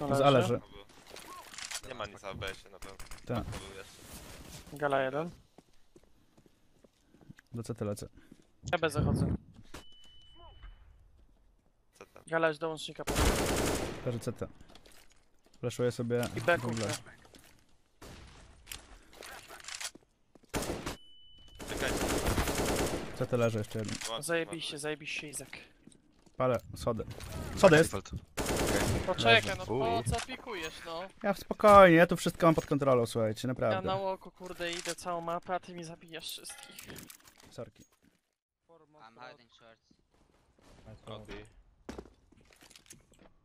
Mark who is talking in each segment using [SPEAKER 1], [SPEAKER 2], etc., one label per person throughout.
[SPEAKER 1] Okno leży.
[SPEAKER 2] Zależy.
[SPEAKER 3] Nie ma nic na ABS-ie na pewno.
[SPEAKER 2] Tak.
[SPEAKER 3] To był jeszcze.
[SPEAKER 1] Gala jeden.
[SPEAKER 2] Do CT lecę.
[SPEAKER 1] Ja bez zachodzę.
[SPEAKER 3] CT.
[SPEAKER 1] Gala jest do łącznika.
[SPEAKER 2] Leży CT. Flaszuję sobie
[SPEAKER 1] I B
[SPEAKER 2] w ogóle.
[SPEAKER 1] kuchnia.
[SPEAKER 3] Czekajcie.
[SPEAKER 2] CT leży jeszcze jeden.
[SPEAKER 3] ładnie,
[SPEAKER 1] Zajebiście, zajebiście Izak.
[SPEAKER 2] Palę schody. Schody jest.
[SPEAKER 1] Poczekaj, no
[SPEAKER 4] Uj.
[SPEAKER 1] po co pikujesz, no?
[SPEAKER 2] Ja spokojnie, ja tu wszystko mam pod kontrolą, słuchajcie,
[SPEAKER 1] Ja
[SPEAKER 2] naprawdę.
[SPEAKER 1] na łoku, kurde, idę całą mapę, a ty mi zabijasz wszystkich.
[SPEAKER 2] Sorki.
[SPEAKER 5] I'm hiding shorts.
[SPEAKER 4] Nice,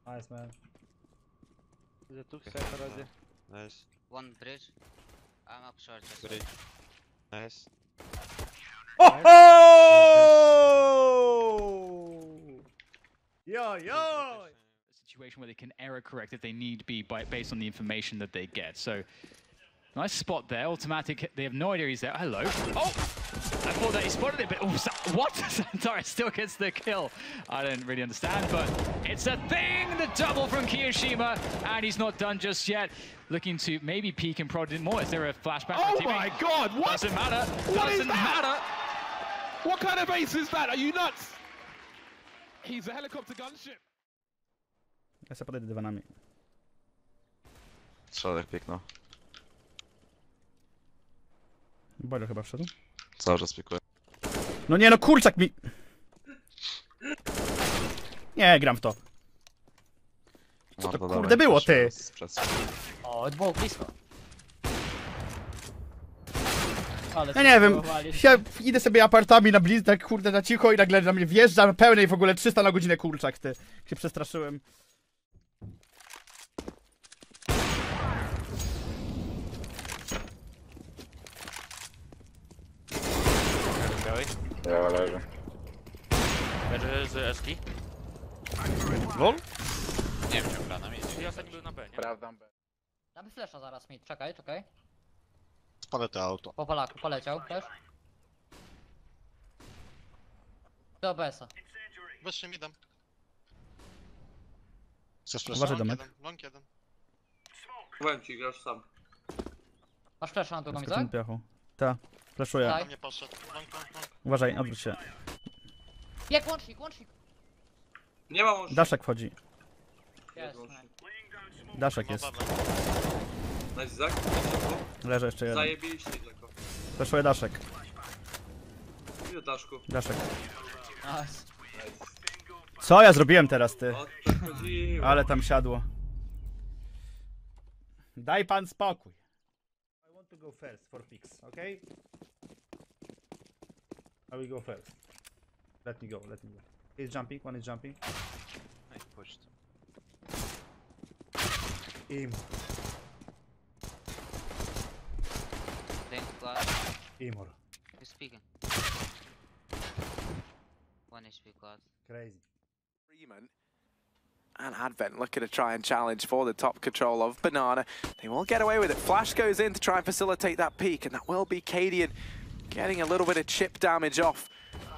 [SPEAKER 4] nice man. Is it two set already?
[SPEAKER 6] Nice.
[SPEAKER 5] One bridge. I'm up short. as well.
[SPEAKER 6] Nice.
[SPEAKER 2] Yo, yo!
[SPEAKER 7] a situation where they can error correct if they need be by, based on the information that they get. So nice spot there. Automatic. They have no idea he's there. Hello. Oh, I thought that he spotted it, but oh, Sa- what? Santara still gets the kill. I don't really understand, but it's a thing. The double from Kiyoshima, and he's not done just yet. Looking to maybe peek and prod in more. Is there a flashback?
[SPEAKER 8] Oh my god, what?
[SPEAKER 7] Doesn't matter.
[SPEAKER 8] What is
[SPEAKER 7] Doesn't
[SPEAKER 8] that?
[SPEAKER 7] matter.
[SPEAKER 8] What kind of ace is that? Are you nuts? He's a helicopter gunship.
[SPEAKER 2] Ja sobie podejdę dywanami.
[SPEAKER 6] Środek piękno.
[SPEAKER 2] Boiler chyba wszedł.
[SPEAKER 6] Cały czas piekuję.
[SPEAKER 2] No nie no, kurczak mi... Nie, gram w to. Co to
[SPEAKER 6] Mordo,
[SPEAKER 2] kurde
[SPEAKER 6] dawaj,
[SPEAKER 2] było, ty?
[SPEAKER 6] z przestrzeni.
[SPEAKER 9] O, dwóch blisko. Ale
[SPEAKER 2] Ja nie wiem,
[SPEAKER 9] spróbowali.
[SPEAKER 2] ja idę sobie apartami na blizn, tak kurde na cicho i nagle na mnie wjeżdża na pełnej w ogóle 300 na godzinę kurczak, ty. Się przestraszyłem.
[SPEAKER 10] Ja leży.
[SPEAKER 4] Leży z Eski.
[SPEAKER 3] Wol?
[SPEAKER 4] Nie wiem, czy na miejscu. I ostatni był na B, nie?
[SPEAKER 10] Sprawdzam B.
[SPEAKER 9] Damy flesza zaraz mi. Czekaj, czekaj.
[SPEAKER 6] Spadę to auto.
[SPEAKER 9] Po Polaku, poleciał też. Do OBS-a.
[SPEAKER 6] Wyższy mi dam. Chcesz
[SPEAKER 2] Uważaj, Domek.
[SPEAKER 6] Long jeden.
[SPEAKER 10] Powiem ci, grasz sam.
[SPEAKER 9] Masz flesza na drugą
[SPEAKER 2] piachu. Ta, flaszuję.
[SPEAKER 9] Daj.
[SPEAKER 6] Nie poszedł. Long, long, long.
[SPEAKER 2] Uważaj, odwróć się.
[SPEAKER 9] Jak łącznik, łącznik!
[SPEAKER 10] Nie ma łącznika.
[SPEAKER 2] Daszek wchodzi.
[SPEAKER 9] Jest.
[SPEAKER 2] Daszek jest.
[SPEAKER 10] Nice, Zak.
[SPEAKER 2] Leży jeszcze jeden.
[SPEAKER 10] Zajebiliście.
[SPEAKER 2] Flaszuję Daszek.
[SPEAKER 10] Ile daszku?
[SPEAKER 2] Daszek.
[SPEAKER 9] Nice.
[SPEAKER 2] Co ja zrobiłem teraz, ty?
[SPEAKER 10] O, tak chodziło.
[SPEAKER 2] Ale tam siadło. Daj pan spokój. I want to go first for fix, okay? I will go first. Let me go, let me go. He's jumping, one is jumping.
[SPEAKER 6] No i puść.
[SPEAKER 2] Im,
[SPEAKER 5] Then class.
[SPEAKER 2] Imor.
[SPEAKER 5] Who's speaking? One HP class.
[SPEAKER 2] Crazy.
[SPEAKER 11] Freeman and Advent looking to try and challenge for the top control of Banana. They won't get away with it. Flash goes in to try and facilitate that peak, and that will be Cadian getting a little bit of chip damage off.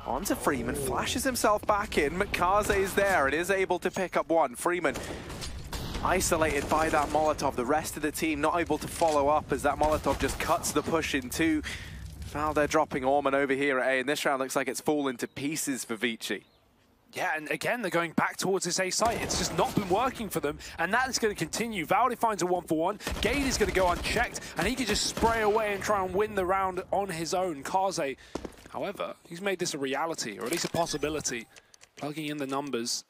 [SPEAKER 11] Onto Freeman, flashes himself back in. Makaze is there and is able to pick up one. Freeman isolated by that Molotov. The rest of the team not able to follow up as that Molotov just cuts the push in two. Now they're dropping Orman over here at A, and this round looks like it's fallen to pieces for Vici.
[SPEAKER 8] Yeah, and again, they're going back towards this A site. It's just not been working for them, and that is going to continue. Valdi finds a one for one. Gade is going to go unchecked, and he can just spray away and try and win the round on his own. Kaze, however, he's made this a reality, or at least a possibility. Plugging in the numbers,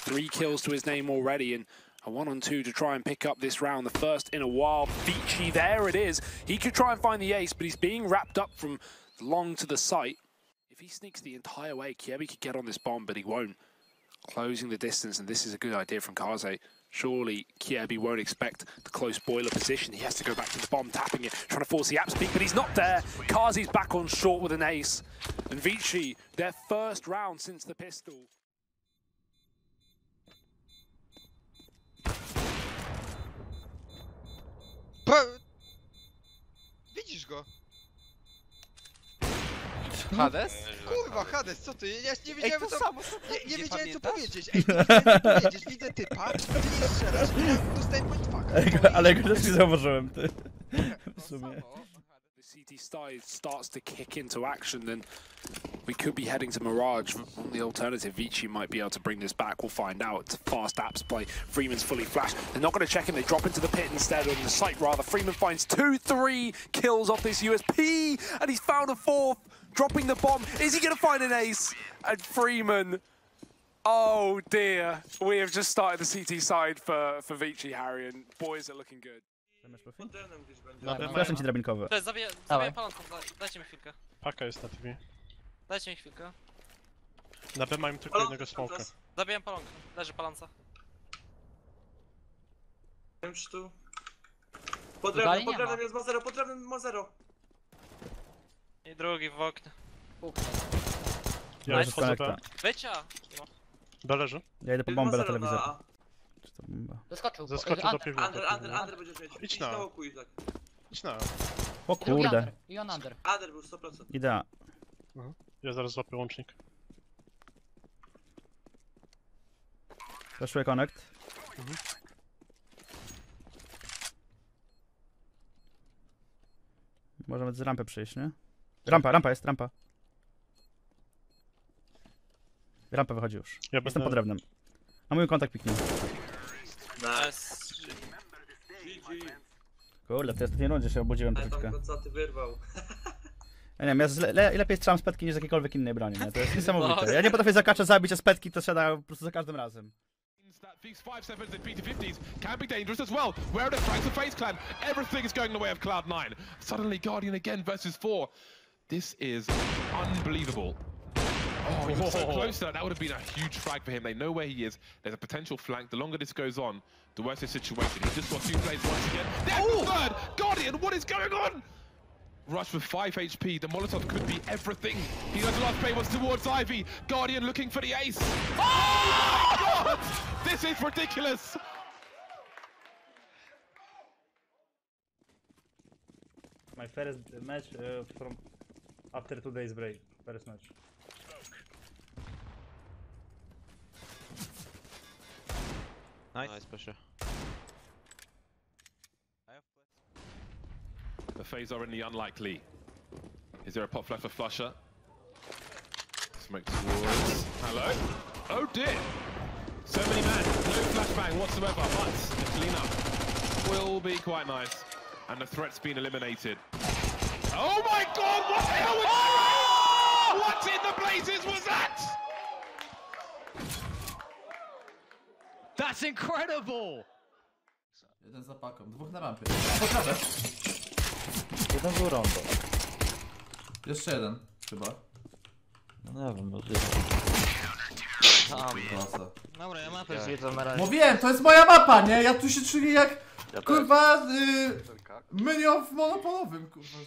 [SPEAKER 8] three kills to his name already, and a one on two to try and pick up this round, the first in a while. Vici, there it is. He could try and find the ace, but he's being wrapped up from long to the site. He sneaks the entire way, Kiebi could get on this bomb, but he won't. Closing the distance, and this is a good idea from Kaze. Surely Kiebi won't expect the close boiler position. He has to go back to the bomb, tapping it, trying to force the app speak, but he's not there. Kazi's back on short with an ace. And Vici, their first round since the pistol.
[SPEAKER 6] Widzisz go?
[SPEAKER 12] Hades?
[SPEAKER 13] Kurwa, Hades, co ty? Ja nie
[SPEAKER 12] Ej,
[SPEAKER 13] wiedziałem
[SPEAKER 12] to
[SPEAKER 13] co...
[SPEAKER 12] samo,
[SPEAKER 13] Nie, nie wiedziałem co
[SPEAKER 12] pamiętasz?
[SPEAKER 13] powiedzieć. Ej, nie wiedziałem co powiedzieć. Widzę typa, ty nie strzelasz i ja dostałem mindfucka.
[SPEAKER 2] Ale go też nie zauważyłem, ty. W sumie.
[SPEAKER 8] the Side starts to kick into action, then we could be heading to Mirage. The alternative, Vici might be able to bring this back. We'll find out. It's fast apps play. Freeman's fully flashed. They're not going to check him. They drop into the pit instead, on the site rather. Freeman finds two, three kills off this USP, and he's found a fourth. Dropping the bomb. Is he going to find an ace? And Freeman. Oh dear. We have just started the CT side for, for Vici, Harry, and boys are looking good.
[SPEAKER 10] Pod drenem gdzieś będzie.
[SPEAKER 1] Na
[SPEAKER 2] Proszę ci drabinkowy.
[SPEAKER 1] Cześć, zabiję,
[SPEAKER 9] Dawaj.
[SPEAKER 1] zabiję palącą, daj- dajcie mi chwilkę.
[SPEAKER 6] Paka jest na TV.
[SPEAKER 1] Dajcie mi chwilkę.
[SPEAKER 6] Na B mają tylko jednego smoka.
[SPEAKER 1] Zabiję paląkę, leży paląca.
[SPEAKER 10] Nie wiem czy tu... Pod drewnem, pod
[SPEAKER 9] nie
[SPEAKER 10] drewnem
[SPEAKER 9] ma.
[SPEAKER 10] jest ma zero, pod drewnem ma zero.
[SPEAKER 1] I drugi w oknie.
[SPEAKER 9] Puknę.
[SPEAKER 6] Ja
[SPEAKER 2] Nice.
[SPEAKER 6] wchodzę B.
[SPEAKER 1] Wycia!
[SPEAKER 6] B leży.
[SPEAKER 2] Ja idę po bombę na telewizor.
[SPEAKER 10] A.
[SPEAKER 2] Bomba?
[SPEAKER 9] Zaskoczył.
[SPEAKER 6] Zeskoczył do
[SPEAKER 9] Under.
[SPEAKER 6] piwnicy.
[SPEAKER 10] Under, under, under będziesz mieć.
[SPEAKER 6] Idź na. Idź na.
[SPEAKER 2] O kurde.
[SPEAKER 9] I on under.
[SPEAKER 10] Under był 100%.
[SPEAKER 2] Idea.
[SPEAKER 6] Ja zaraz złapię łącznik.
[SPEAKER 2] Flashuję connect. Możemy z rampy przyjść, nie? Rampa, rampa jest, rampa. Rampa wychodzi już.
[SPEAKER 6] Ja
[SPEAKER 2] Jestem
[SPEAKER 6] będę-
[SPEAKER 2] pod drewnem. A mój kontakt piknie.
[SPEAKER 1] GG.
[SPEAKER 2] Kurde, w tej ostatniej rundzie się obudziłem
[SPEAKER 10] Ale tam
[SPEAKER 2] troszeczkę.
[SPEAKER 10] kocaty wyrwał.
[SPEAKER 2] Ja nie wiem, ja zle, le, lepiej strzelam z petki niż z jakiejkolwiek innej broni, nie? To jest niesamowite. Ja nie potrafię zakacza zabić, a z petki to siada po prostu za każdym razem.
[SPEAKER 14] That these five sevens and P250s can be dangerous as well. Where are the Franks of Face Clan? Everything is going the way of Cloud9. Suddenly, Guardian again versus four. This is unbelievable. Oh, he was so close to that. That would have been a huge frag for him. They know where he is. There's a potential flank. The longer this goes on, the worse his situation. He just got two plays once again. There's the third! Guardian, what is going on? Rush with 5 HP. The Molotov could be everything. He knows the last play was towards Ivy. Guardian looking for the ace. Oh my god! This is ridiculous!
[SPEAKER 15] My first match uh, from after two days break. First match.
[SPEAKER 12] Nice. Nice pressure.
[SPEAKER 14] The phase are in the unlikely. Is there a pop flash for Flusher? Smoke towards. Hello? Oh dear! So many men, no flashbang whatsoever, but the cleanup will be quite nice. And the threat's been eliminated. Oh my god, what the hell was that? Oh! What in the blazes was that?
[SPEAKER 7] That's incredible!
[SPEAKER 16] Jeden za paką, dwóch na rampie. Po prawej.
[SPEAKER 12] Jeden był rondo.
[SPEAKER 16] Jeszcze jeden, chyba.
[SPEAKER 12] No nie wiem, może...
[SPEAKER 16] Klasa.
[SPEAKER 4] Dobra, ja mapę zjedzą na razie.
[SPEAKER 16] Mówiłem, to jest moja mapa, nie? Ja tu się czuję jak, kurwa, y, mynio w monopolowym, kurwa.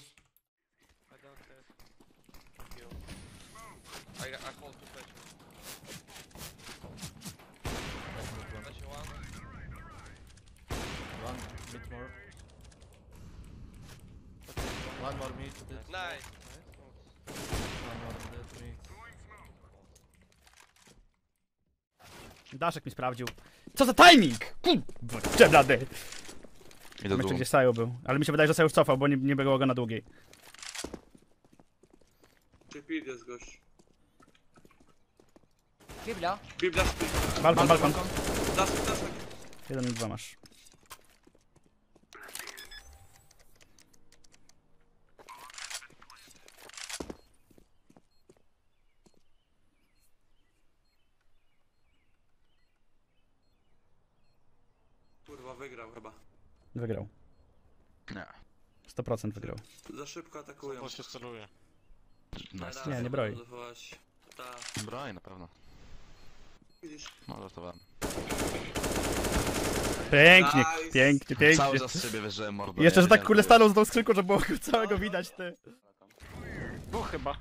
[SPEAKER 3] I, I One
[SPEAKER 12] more mid. Bit.
[SPEAKER 3] Nice.
[SPEAKER 12] One more bit mid.
[SPEAKER 2] Daszek mi sprawdził. Co za timing! Kurwa, Przeblady!
[SPEAKER 12] Idę
[SPEAKER 2] Jeszcze
[SPEAKER 12] dół.
[SPEAKER 2] gdzieś Saju był. Ale mi się wydaje, że Saju już cofał, bo nie, nie było go na długiej.
[SPEAKER 10] Czy pil jest gość?
[SPEAKER 9] Biblia.
[SPEAKER 10] Biblia śpi.
[SPEAKER 2] Balkon, balkon.
[SPEAKER 10] Daszek, daszek.
[SPEAKER 2] Jeden i dwa masz.
[SPEAKER 10] Kurwa, wygrał chyba.
[SPEAKER 2] Wygrał.
[SPEAKER 12] Nie.
[SPEAKER 2] 100% wygrał.
[SPEAKER 10] Za szybko atakują.
[SPEAKER 6] To się celuje.
[SPEAKER 12] Nice.
[SPEAKER 2] Nie, nie broi.
[SPEAKER 12] Broj na pewno.
[SPEAKER 10] Widzisz?
[SPEAKER 12] No żartowałem.
[SPEAKER 2] Pięknie,
[SPEAKER 10] Nice.
[SPEAKER 2] pięknie, pięknie.
[SPEAKER 12] Cały czas z siebie wierzyłem mordo.
[SPEAKER 2] I jeszcze, że tak kurde
[SPEAKER 12] że-
[SPEAKER 2] stanął z tą skrzynką, że było go całego widać, ty.
[SPEAKER 4] Dwóch chyba.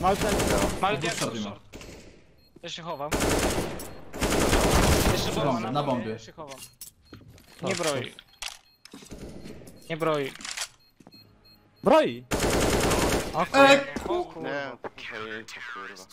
[SPEAKER 9] Malten.
[SPEAKER 4] Malten.
[SPEAKER 16] Short nie ma.
[SPEAKER 4] Ja się chowam. Jeszcze
[SPEAKER 16] Na bombie, na bombie.
[SPEAKER 4] Ja się chowam. Nie broi. Nie broi.
[SPEAKER 12] Broi!
[SPEAKER 17] O kurwa.
[SPEAKER 13] Nie, to kurwa.